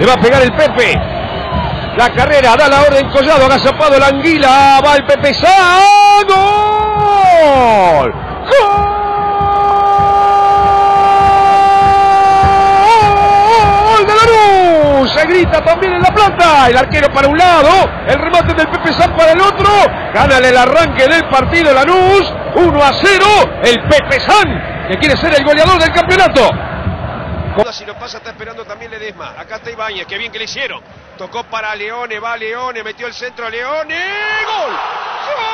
Le va a pegar el Pepe. La carrera, da la orden Collado, agazapado la anguila, va el Pepe San. ¡Gol! ¡Gol! Se grita también en la plata. El arquero para un lado, el remate del Pepe San para el otro. Gana el arranque del partido Lanús. 1 a 0. El Pepe San, que quiere ser el goleador del campeonato. Si lo pasa está esperando también Ledesma. Acá está Ibáñez, qué bien que le hicieron. Tocó para Leone, va Leone, metió el centro a Leone. ¡Gol! ¡Gol!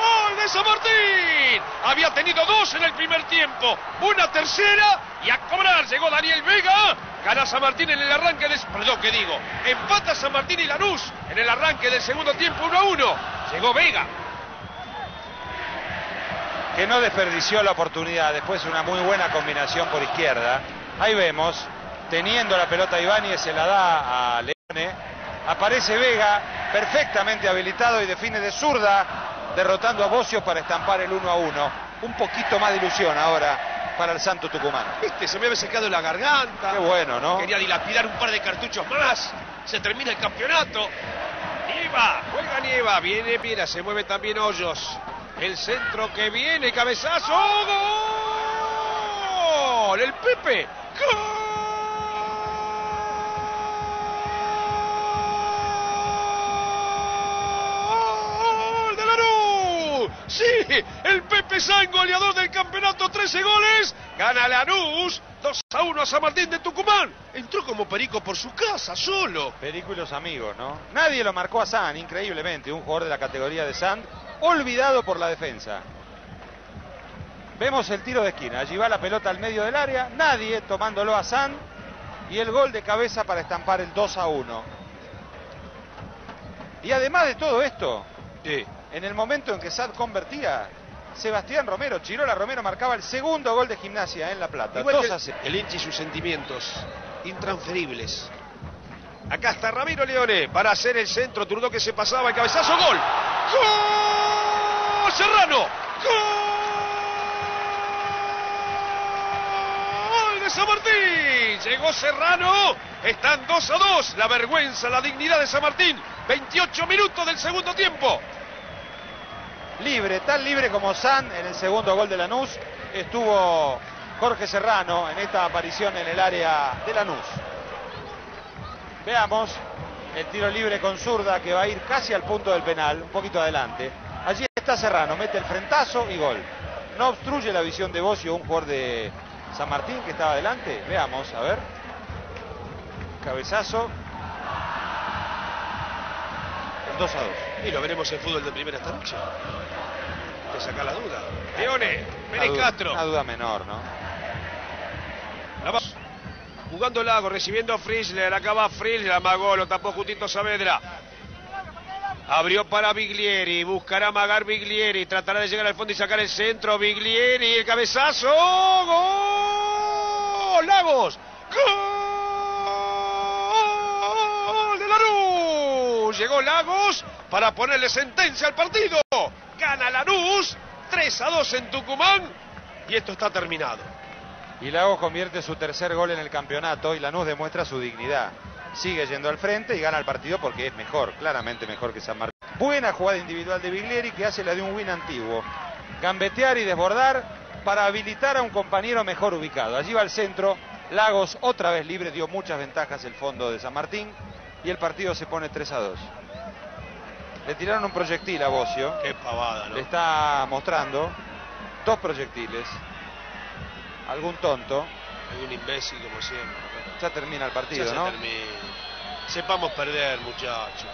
¡Gol de San Martín! Había tenido dos en el primer tiempo, una tercera y a cobrar llegó Daniel Vega. Gana San Martín en el arranque de... ¿qué digo? Empata San Martín y Lanús en el arranque del segundo tiempo 1 a 1. Llegó Vega. que no desperdició la oportunidad. Después una muy buena combinación por izquierda. Ahí vemos, teniendo la pelota Ibáñez, se la da a Leone. Aparece Vega, perfectamente habilitado y define de zurda, derrotando a Bocio para estampar el 1 a 1. Un poquito más de ilusión ahora para el Santo Tucumán. Este se me había secado la garganta. Qué bueno, ¿no? Quería dilapidar un par de cartuchos más. Se termina el campeonato. Nieva, juega Nieva. Viene Piera, se mueve también Hoyos. El centro que viene, cabezazo. ¡Gol! El Pepe. ¡Gol de Lanús! Sí, San, goleador del campeonato, 13 goles. Gana Lanús, 2 a 1 a San Martín de Tucumán. Entró como perico por su casa, solo. Perico y los amigos, ¿no? Nadie lo marcó a San, increíblemente. Un jugador de la categoría de San, olvidado por la defensa. Vemos el tiro de esquina. Allí va la pelota al medio del área. Nadie tomándolo a San. Y el gol de cabeza para estampar el 2 a 1. Y además de todo esto, en el momento en que Sad convertía, Sebastián Romero, Chirola Romero marcaba el segundo gol de gimnasia en La Plata. Igual 2 que a 0. el hincha y sus sentimientos intransferibles. Acá está Ramiro Leone para hacer el centro, turno que se pasaba, el cabezazo, gol. ¡Gol! Serrano. ¡Gol de San Martín! Llegó Serrano. Están 2 a 2. La vergüenza, la dignidad de San Martín. 28 minutos del segundo tiempo. Libre, tan libre como San en el segundo gol de Lanús, estuvo Jorge Serrano en esta aparición en el área de Lanús. Veamos el tiro libre con zurda que va a ir casi al punto del penal, un poquito adelante. Allí está Serrano, mete el frentazo y gol. No obstruye la visión de Bocio, un jugador de San Martín que estaba adelante. Veamos, a ver. Cabezazo. El 2 a 2. Y lo veremos en fútbol de primera esta noche. Te saca la duda. Leone, Pérez duda- Castro. Una duda menor, ¿no? La va- Jugando Lago, recibiendo Frizzler, acaba Frizzler, amagó, lo tapó Justito Saavedra. Abrió para Biglieri, buscará amagar Biglieri, tratará de llegar al fondo y sacar el centro. Biglieri, el cabezazo, ¡Gol! ¡Lagos! ¡Gol de Lanús! Llegó Lagos para ponerle sentencia al partido. Gana Lanús, 3 a 2 en Tucumán y esto está terminado. Y Lagos convierte su tercer gol en el campeonato y Lanús demuestra su dignidad. Sigue yendo al frente y gana el partido porque es mejor, claramente mejor que San Martín. Buena jugada individual de Biglieri que hace la de un win antiguo. Gambetear y desbordar para habilitar a un compañero mejor ubicado. Allí va al centro. Lagos otra vez libre, dio muchas ventajas el fondo de San Martín y el partido se pone 3 a 2. Le tiraron un proyectil a Bocio. Qué pavada, ¿no? Le está mostrando dos proyectiles. Algún tonto. Hay un imbécil como siempre. Ya termina el partido, Ya se ¿no? termina. Sepamos perder, muchachos.